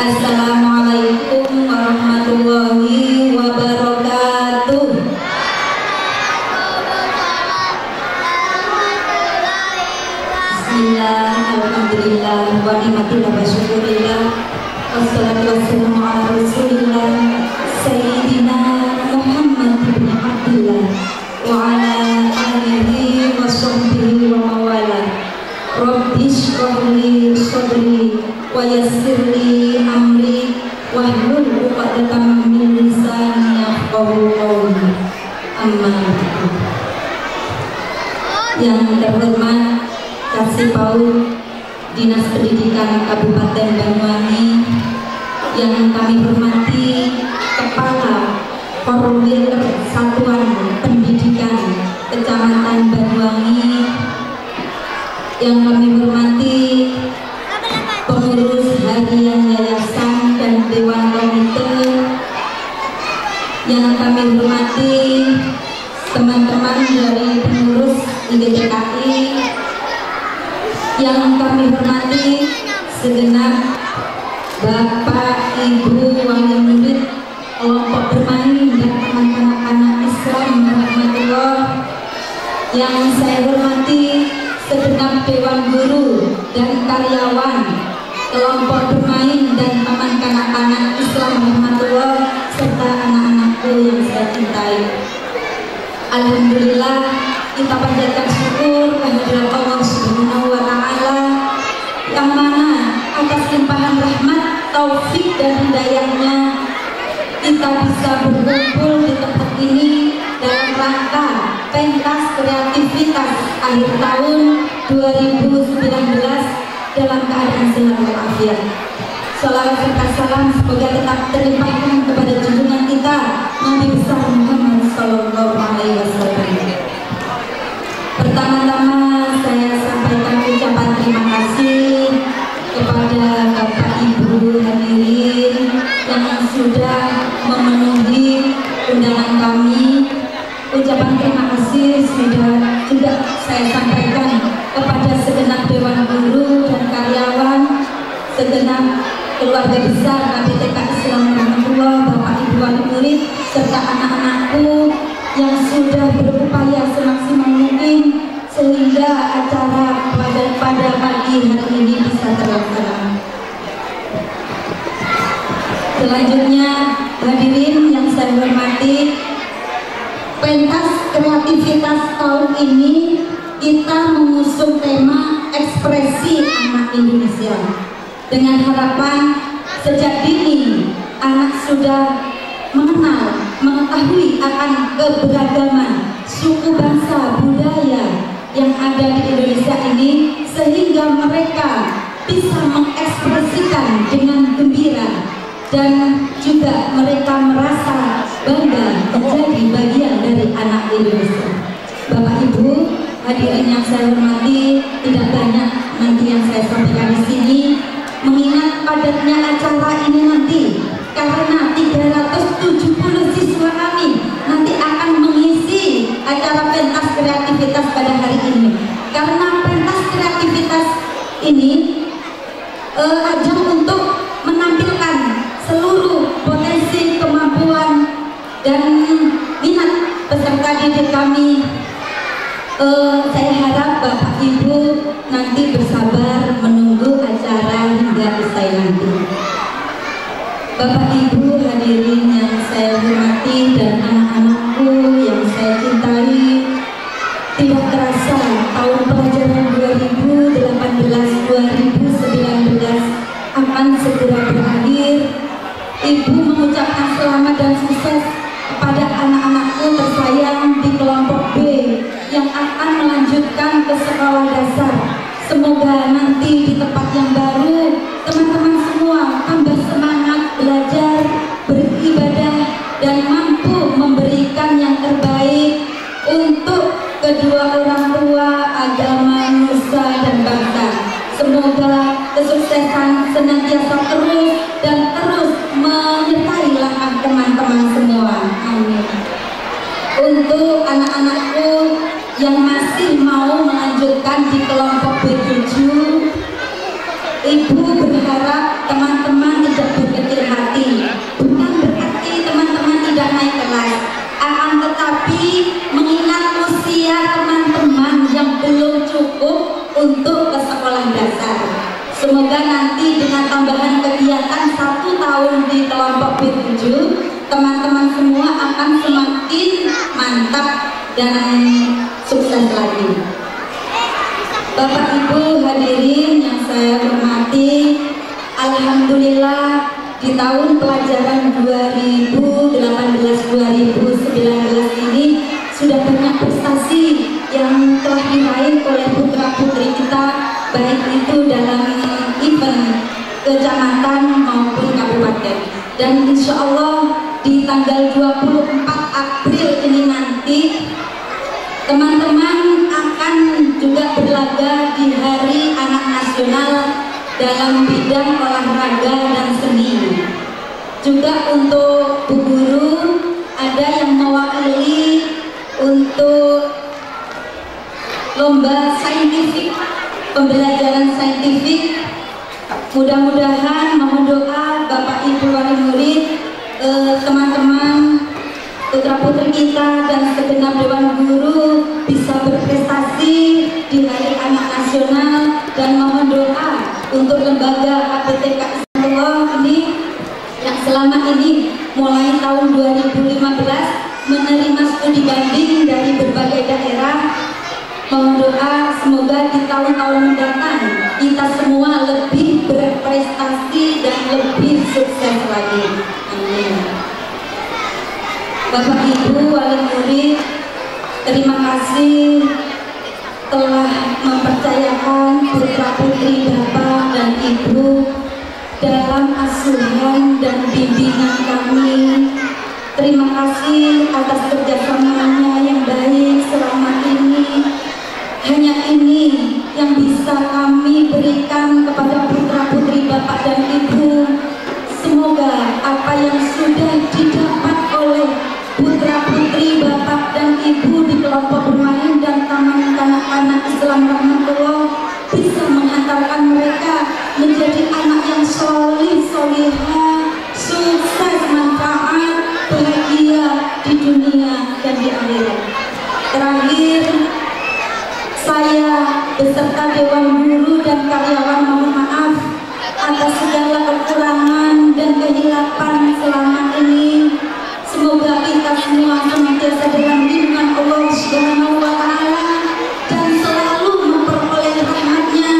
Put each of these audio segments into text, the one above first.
Assalamualaikum warahmatullahi wabarakatuh. Bismillah, Alhamdulillah, wa Sayyidina Muhammad bin Abdullah Rabbi syrahli sadri Wa yassirli amri Wahlul uqadatan min lisani yafqahu qawli Amma. Yang terhormat Kasih PAUD Dinas Pendidikan Kabupaten Banyuwangi yang kami hormati Kepala Korwil Satuan yang kami hormati pengurus harian yayasan dan dewan komite yang kami hormati teman-teman dari pengurus IGTKI yang kami hormati segenap Bapak, dewan guru dan karyawan kelompok bermain dan teman kanak-kanak Islam rahmatullah serta anak-anakku yang saya cintai. Alhamdulillah kita panjatkan syukur kehadiran Allah Subhanahu wa taala yang mana atas limpahan rahmat, taufik dan hidayahnya kita bisa berkumpul di tempat ini dalam rangka pentas kreativitas akhir tahun 2019 dalam keadaan sehat walafiat. Salawat serta salam semoga tetap terlimpahkan kepada junjungan kita Nabi besar Muhammad Sallallahu Alaihi Wasallam. Pertama-tama ini kita mengusung tema ekspresi anak Indonesia. Dengan harapan sejak dini anak sudah mengenal, mengetahui akan keberagaman suku bangsa budaya yang ada di Indonesia ini sehingga mereka bisa mengekspresikan dengan gembira. Dan juga mereka merasa hadirin yang saya hormati, tidak banyak nanti yang saya sampaikan di sini. Mengingat padatnya acara ini nanti karena 370 siswa kami nanti akan mengisi acara pentas kreativitas pada hari ini. Karena pentas kreativitas ini uh, ajang untuk menampilkan seluruh potensi kemampuan dan minat peserta didik kami uh, saya harap Bapak Ibu nanti bersabar menunggu acara hingga usai nanti. Bapak Ibu hadirin yang saya hormati dan yang akan melanjutkan ke sekolah dasar. Semoga nanti di tempat yang baru teman-teman semua tambah semangat belajar beribadah dan mampu memberikan yang terbaik untuk kedua orang tua agama nusa dan bangsa. Semoga kesuksesan senantiasa terus dan yang masih mau melanjutkan di kelompok B7 Ibu berharap teman-teman tidak berkecil hati bukan berarti teman-teman tidak naik kelas akan tetapi mengingat usia teman-teman yang belum cukup untuk ke sekolah dasar. Semoga nanti dengan tambahan kegiatan satu tahun di kelompok B7 teman-teman semua akan semakin mantap dan sukses lagi. Bapak Ibu hadirin yang saya hormati, Alhamdulillah di tahun pelajaran 2018-2019 ini sudah banyak prestasi yang telah diraih oleh putra-putri kita baik itu dalam event kecamatan maupun kabupaten dan insya Allah di tanggal 24 April ini teman-teman akan juga berlaga di hari anak nasional dalam bidang olahraga dan seni. Juga untuk Bu Guru ada yang mewakili untuk lomba saintifik pembelajaran saintifik. Mudah-mudahan mohon doa Bapak Ibu wali murid eh, teman-teman putra putri kita dan segenap dewan guru berprestasi di hari anak nasional dan mohon doa untuk lembaga APTK Islamullah ini yang selama ini mulai tahun 2015 menerima studi banding dari berbagai daerah. Mohon doa semoga di tahun-tahun mendatang kita semua lebih berprestasi dan lebih sukses lagi. Amin. Bapak Ibu wali murid terima kasih telah mempercayakan putra putri Bapak dan Ibu dalam asuhan dan bimbingan kami. Terima kasih atas kerjasamanya yang baik selama ini. Hanya ini yang bisa kami berikan kepada beserta Dewan Guru dan karyawan mohon maaf atas segala kekurangan dan kehilapan selama ini. Semoga kita semua senantiasa dalam lindungan Allah Subhanahu wa taala dan selalu memperoleh rahmatnya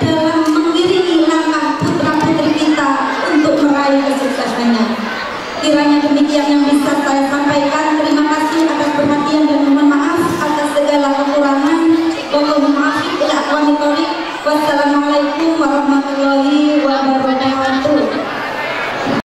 dalam mengiringi langkah putra-putri kita untuk meraih kesuksesannya. Kiranya demikian yang bisa saya sampaikan.